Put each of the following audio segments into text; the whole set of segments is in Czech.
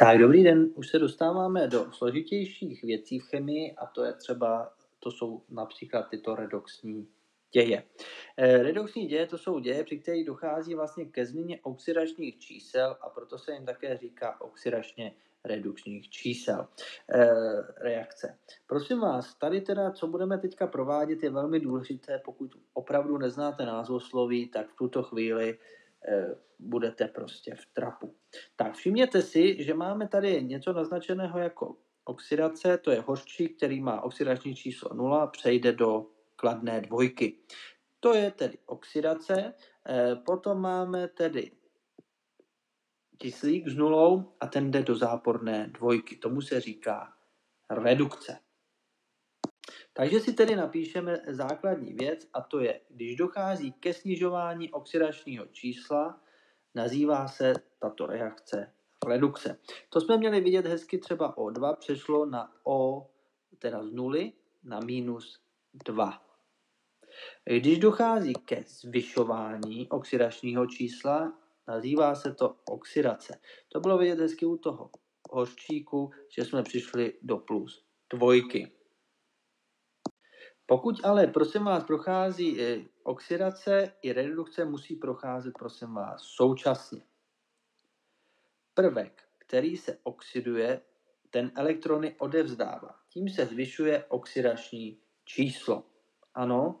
Tak, dobrý den. Už se dostáváme do složitějších věcí v chemii a to je třeba, to jsou například tyto redoxní děje. Eh, redoxní děje to jsou děje, při kterých dochází vlastně ke změně oxidačních čísel a proto se jim také říká oxidačně redukčních čísel e, reakce. Prosím vás, tady teda, co budeme teďka provádět, je velmi důležité, pokud opravdu neznáte názvosloví, tak v tuto chvíli budete prostě v trapu. Tak všimněte si, že máme tady něco naznačeného jako oxidace, to je hořčí, který má oxidační číslo 0, přejde do kladné dvojky. To je tedy oxidace. E, potom máme tedy kyslík s nulou a ten jde do záporné dvojky. Tomu se říká redukce. Takže si tedy napíšeme základní věc a to je, když dochází ke snižování oxidačního čísla, nazývá se tato reakce redukce. To jsme měli vidět hezky třeba O2 přešlo na O, teda z nuly na minus 2. Když dochází ke zvyšování oxidačního čísla, Nazývá se to oxidace. To bylo vidět hezky u toho hořčíku, že jsme přišli do plus dvojky. Pokud ale, prosím vás, prochází oxidace i redukce, musí procházet, prosím vás, současně. Prvek, který se oxiduje, ten elektrony odevzdává. Tím se zvyšuje oxidační číslo. Ano,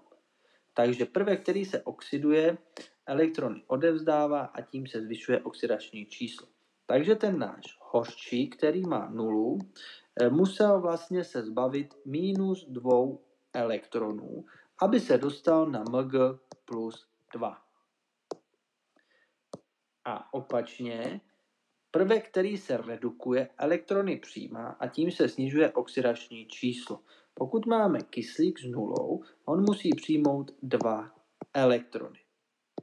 takže prvek, který se oxiduje, elektrony odevzdává a tím se zvyšuje oxidační číslo. Takže ten náš hořčí, který má nulu, eh, musel vlastně se zbavit minus dvou elektronů, aby se dostal na Mg plus 2. A opačně, prvek, který se redukuje, elektrony přijímá a tím se snižuje oxidační číslo. Pokud máme kyslík s nulou, on musí přijmout dva elektrony.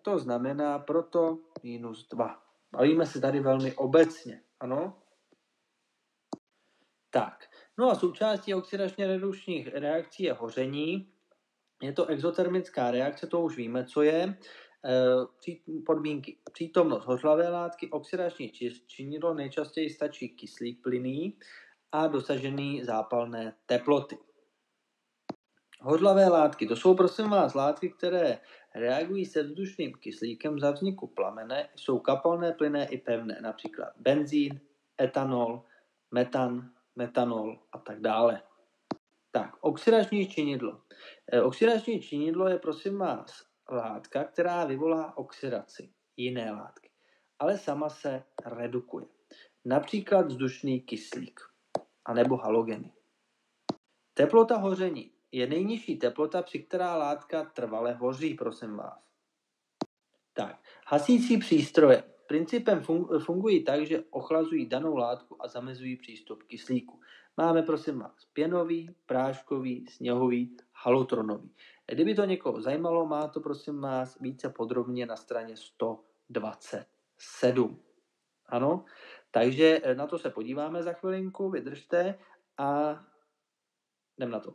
To znamená proto minus 2. Bavíme se tady velmi obecně, ano? Tak, no a součástí oxidačně redukčních reakcí je hoření. Je to exotermická reakce, to už víme, co je. E, podmínky. Přítomnost hořlavé látky, oxidační činidlo, nejčastěji stačí kyslík plynný a dosažený zápalné teploty. Hořlavé látky, to jsou prosím vás látky, které reagují se vzdušným kyslíkem za vzniku plamene, jsou kapalné, plynné i pevné, například benzín, etanol, metan, metanol a tak dále. Tak, oxidační činidlo. E, oxidační činidlo je prosím vás látka, která vyvolá oxidaci jiné látky, ale sama se redukuje. Například vzdušný kyslík, anebo halogeny. Teplota hoření je nejnižší teplota, při která látka trvale hoří, prosím vás. Tak, hasící přístroje. Principem fungují tak, že ochlazují danou látku a zamezují přístup kyslíku. Máme, prosím vás, pěnový, práškový, sněhový, halotronový. Kdyby to někoho zajímalo, má to, prosím vás, více podrobně na straně 127. Ano, takže na to se podíváme za chvilinku, vydržte a jdem na to.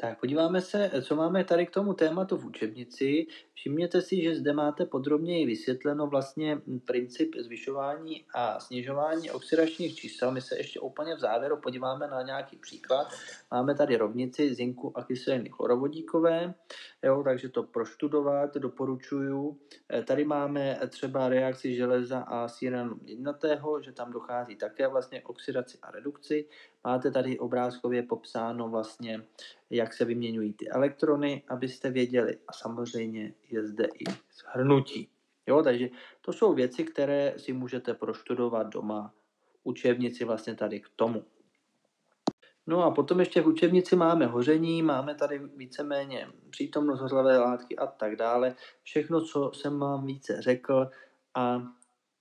Tak podíváme se, co máme tady k tomu tématu v učebnici. Všimněte si, že zde máte podrobněji vysvětleno vlastně princip zvyšování a snižování oxidačních čísel. My se ještě úplně v závěru podíváme na nějaký příklad. Máme tady rovnici zinku a kyseliny chlorovodíkové, jo, takže to proštudovat doporučuju. E, tady máme třeba reakci železa a síranu jednatého, že tam dochází také vlastně oxidaci a redukci. Máte tady obrázkově popsáno vlastně, jak se vyměňují ty elektrony, abyste věděli. A samozřejmě je zde i shrnutí. Jo, takže to jsou věci, které si můžete proštudovat doma v učebnici vlastně tady k tomu. No a potom ještě v učebnici máme hoření, máme tady víceméně přítomnost hořlavé látky a tak dále. Všechno, co jsem vám více řekl a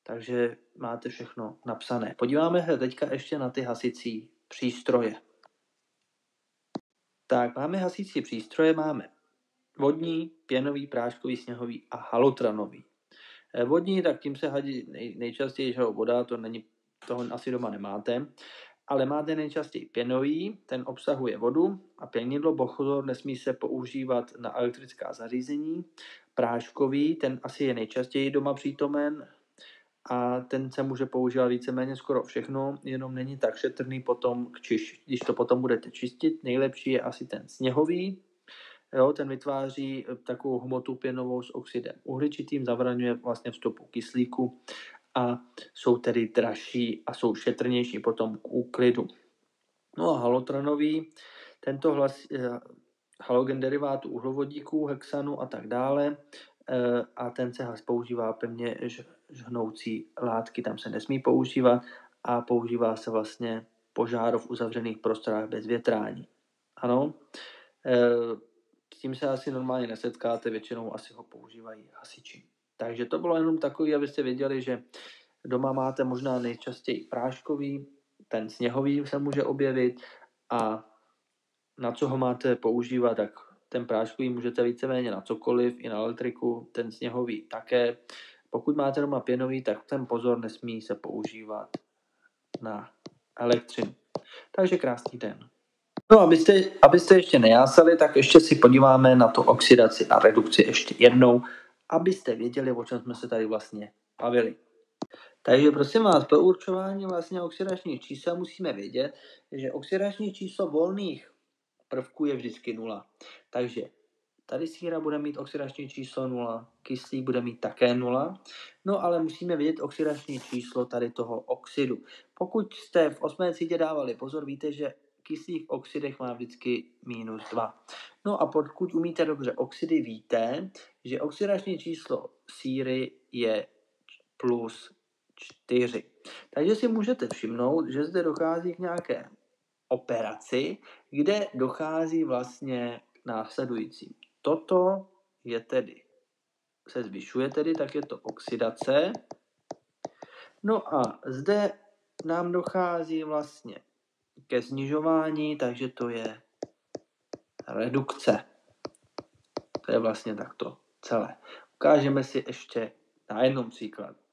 takže máte všechno napsané. Podíváme se teďka ještě na ty hasicí přístroje. Tak, máme hasící přístroje, máme vodní, pěnový, práškový, sněhový a halotranový. Eh, vodní, tak tím se hadí nej, nejčastěji že voda, to není, toho asi doma nemáte, ale máte nejčastěji pěnový, ten obsahuje vodu a pěnidlo, bochodor nesmí se používat na elektrická zařízení. Práškový, ten asi je nejčastěji doma přítomen a ten se může používat víceméně skoro všechno, jenom není tak šetrný potom, čiš, když to potom budete čistit. Nejlepší je asi ten sněhový, jo, ten vytváří takovou hmotu pěnovou s oxidem uhličitým, zabraňuje vlastně vstupu kyslíku a jsou tedy dražší a jsou šetrnější potom k úklidu. No a halotronový, tento hlas, eh, halogen derivátů uhlovodíků, hexanu a tak dále eh, a ten se používá pevně žhnoucí látky, tam se nesmí používat a používá se vlastně požáru v uzavřených prostorách bez větrání. Ano, eh, s tím se asi normálně nesetkáte, většinou asi ho používají hasiči. Takže to bylo jenom takový, abyste věděli, že doma máte možná nejčastěji práškový, ten sněhový se může objevit a na co ho máte používat, tak ten práškový můžete víceméně na cokoliv, i na elektriku, ten sněhový také. Pokud máte doma pěnový, tak ten pozor nesmí se používat na elektřinu. Takže krásný den. No, abyste, abyste ještě nejásali, tak ještě si podíváme na tu oxidaci a redukci ještě jednou, abyste věděli, o čem jsme se tady vlastně bavili. Takže prosím vás, pro určování vlastně oxidačních čísel musíme vědět, že oxidační číslo volných prvků je vždycky nula. Takže tady síra bude mít oxidační číslo 0, kyslík bude mít také 0, no ale musíme vědět oxidační číslo tady toho oxidu. Pokud jste v osmé třídě dávali pozor, víte, že kyslík v oxidech má vždycky minus 2. No a pokud umíte dobře oxidy, víte, že oxidační číslo síry je plus 4. Takže si můžete všimnout, že zde dochází k nějaké operaci, kde dochází vlastně následující. Toto je tedy, se zvyšuje tedy, tak je to oxidace. No a zde nám dochází vlastně ke snižování, takže to je redukce. To je vlastně takto celé. Ukážeme si ještě na jednom příkladu.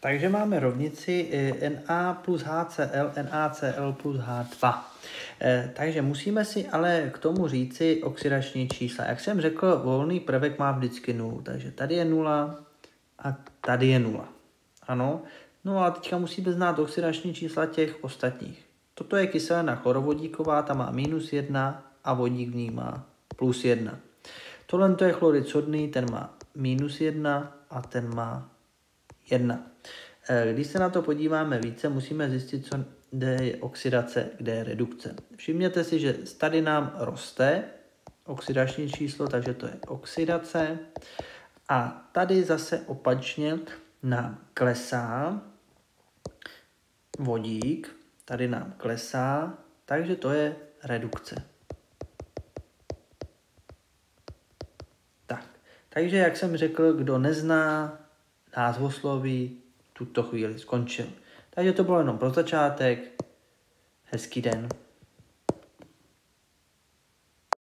Takže máme rovnici eh, Na plus HCl, NaCl plus H2. Eh, takže musíme si ale k tomu říci oxidační čísla. Jak jsem řekl, volný prvek má vždycky nulu. Takže tady je nula a tady je nula. Ano. No a teďka musíte znát oxidační čísla těch ostatních. Toto je kyselina chlorovodíková, ta má minus 1 a vodík v ní má plus 1. Tohle je chlorid sodný, ten má minus 1 a ten má 1. Eh, když se na to podíváme více, musíme zjistit, co kde je oxidace, kde je redukce. Všimněte si, že tady nám roste oxidační číslo, takže to je oxidace. A tady zase opačně nám klesá vodík, tady nám klesá, takže to je redukce. Tak, takže jak jsem řekl, kdo nezná názvosloví, tuto chvíli skončil. Takže to bylo jenom pro začátek. Hezký den.